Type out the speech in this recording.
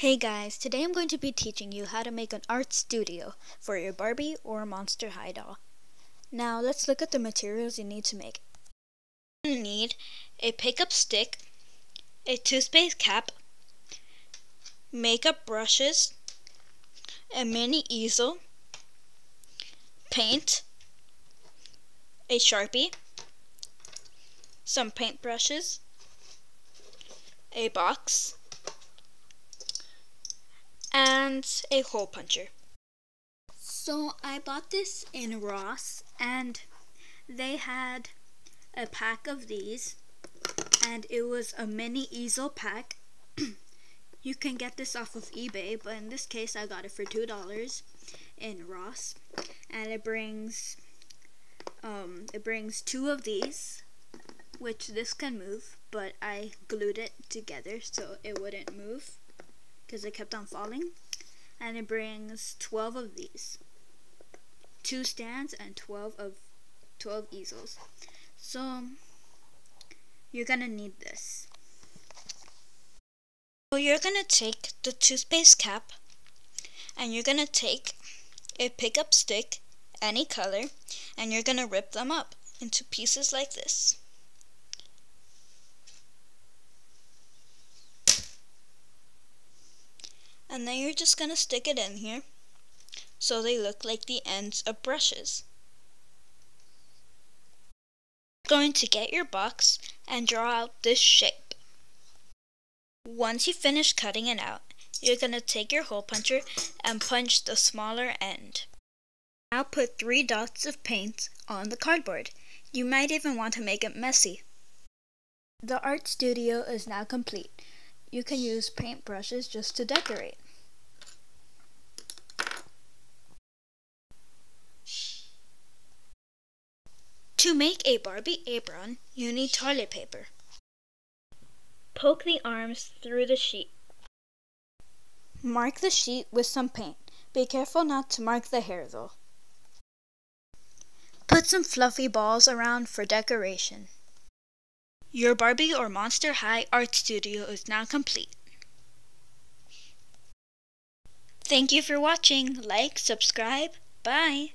Hey guys, today I'm going to be teaching you how to make an art studio for your Barbie or Monster High doll. Now let's look at the materials you need to make. You need a pickup stick, a toothpaste cap, makeup brushes, a mini easel, paint, a sharpie, some paint brushes, a box, and a hole puncher. So I bought this in Ross and they had a pack of these and it was a mini easel pack. you can get this off of eBay, but in this case I got it for $2 in Ross and it brings um, it brings two of these which this can move but I glued it together so it wouldn't move because it kept on falling. And it brings 12 of these. Two stands and 12 of 12 easels. So you're going to need this. So you're going to take the toothpaste cap and you're going to take a pickup stick, any color, and you're going to rip them up into pieces like this. And then you're just going to stick it in here so they look like the ends of brushes. Going to get your box and draw out this shape. Once you finish cutting it out, you're going to take your hole puncher and punch the smaller end. Now put three dots of paint on the cardboard. You might even want to make it messy. The art studio is now complete. You can use paint brushes just to decorate. To make a Barbie apron, you need toilet paper. Poke the arms through the sheet. Mark the sheet with some paint. Be careful not to mark the hair though. Put some fluffy balls around for decoration. Your Barbie or Monster High art studio is now complete. Thank you for watching. Like, subscribe. Bye.